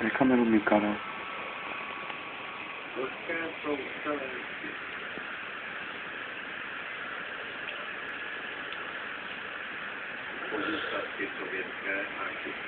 내 카메라입니까? 나. Pozůstatky sovětské a české Evropy